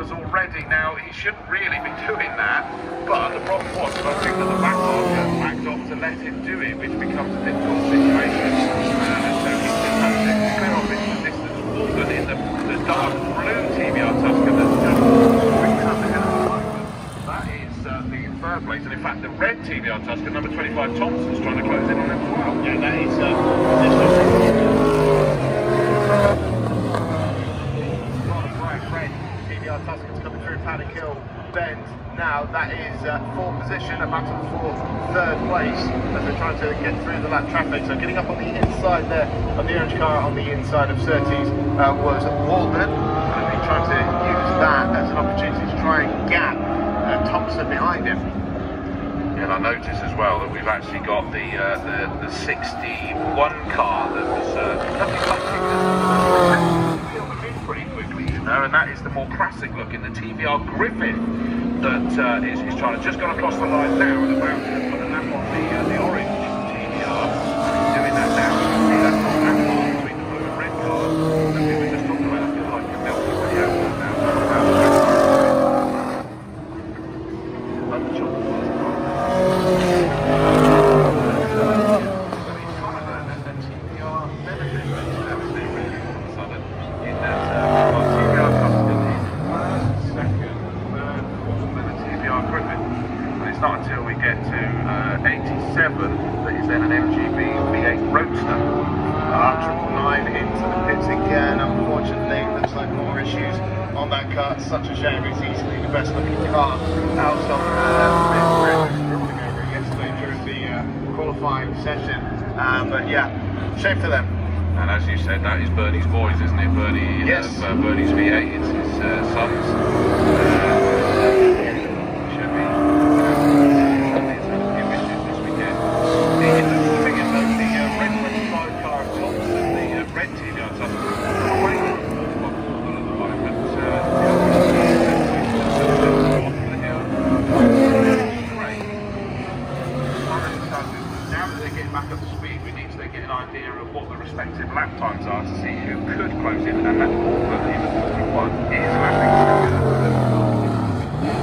numbers already. Now, he shouldn't really be doing that, but the problem was that I think that the back marker backed off to let him do it, which becomes a difficult situation. Uh, so he's just had to clear off into the distance. Walden in the, the dark blue TVR Tuscan that's just uh, the third place, and in fact, the red TVR Tuscan, number 25 Thompson's trying to close in on him as well. Yeah, that is. Uh, this was Right, TVR Tuscan's coming through Paddock Hill bend. Now that is uh, fourth position, a battle for third place as they're trying to get through the lap traffic. So getting up on the inside there of the orange car on the inside of Surtees uh, was Walden. Tried to use that as an opportunity to try and gap uh, Thompson behind him. And I notice as well that we've actually got the uh, the, the 61 car that was uh, nothing like it. pretty and that is the more classic look in the TVR Griffith that uh, is, is trying to just gone across the line now and about put a lap on the uh, the orange TVR. Doing that now, you can see that that car between the blue and red cars. And we were just talking about, I feel like a Milky Way out now. About the chocolate. It's not until we get to uh, 87 that is then an MGB V8 Roadster. Uh, triple nine into the pits again. Unfortunately, looks like more issues on that car. It's such a shame. It's easily the best looking car out of uh, pit. over yesterday during the uh, qualifying session. Um, but yeah, shame for them. And as you said, that is Bernie's boys, isn't it? Bernie, Yes. uh, Bernie's V8, it's uh, sons. Uh, Chevy. Chevy has had a few issues this weekend. The, the thing is, though, the uh, red 25 car of Thompson, the uh, red TVR Thompson, great at the moment. Uh, great. Back up to speed, we need to get an idea of what the respective lap times are to see who could close in. And that's all that even 41 is lapping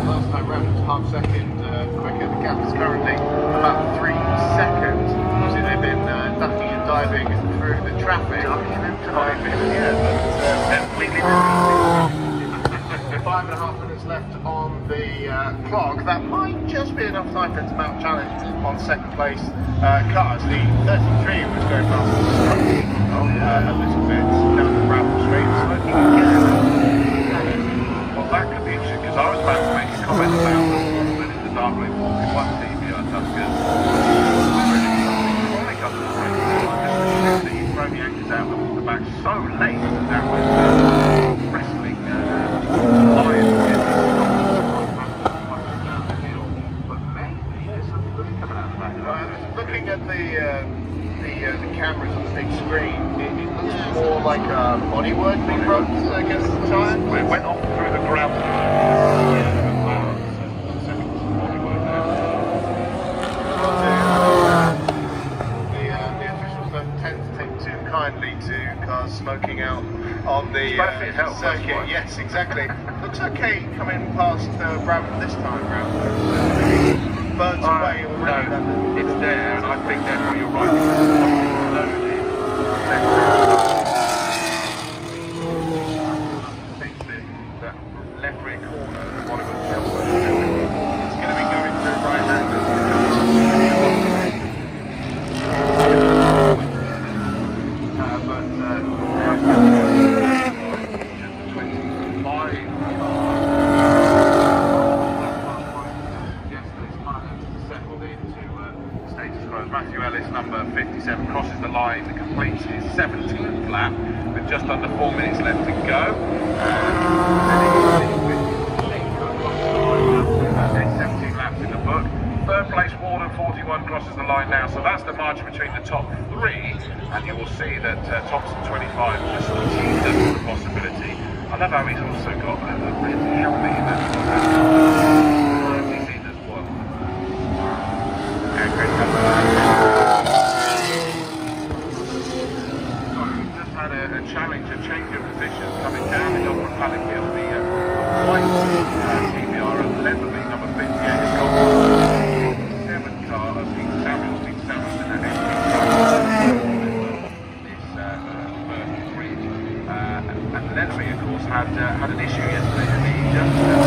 Last time round it was half second uh, quicker. The gap is currently about three seconds. Obviously they've been uh, ducking and diving through the traffic. Ducking and diving, yeah. But, Completely uh, five and a half minutes left on the uh, clock. That might just be enough time for him to mount challenge on second place uh, cars. The 33 was going past oh, yeah. a little bit down the gravel straight. Well, that could be interesting because I was about to make a comment about when in the dark lane 41 TVR Tuscan. Chronic up the race. Just that he's thrown the anchors out the back so late that was uh, wrestling uh, lions. But maybe there's some food coming out of the back of that. Uh, looking at the uh, the, uh, the cameras on the big screen, it, it looks more like a bodywork being rubbed against the tyre. Well, it went off through the gravel. The, officials don't tend to take too kindly to cars smoking out on the Supposed to be help, uh, circuit. Yes, exactly. Looks okay coming past uh, Bradford this time round. Away no, it's there, and I think that's therefore you're right. because it's loaded. Takes the, that left rear corner of. It's going to be going through right. Uh, but uh, now it's 25 yesterday's kind of settled into Matthew Ellis, number 57, crosses the line, completes his 17th lap with just under four minutes left to go. Uh, 17 laps in the book. Third place, Walden 41 crosses the line now, so that's the margin between the top three, and you will see that uh, Thompson 25 just teased the possibility. I love how he's also got a, a red helmet in that. Netsby, of course, had uh, had an issue yesterday.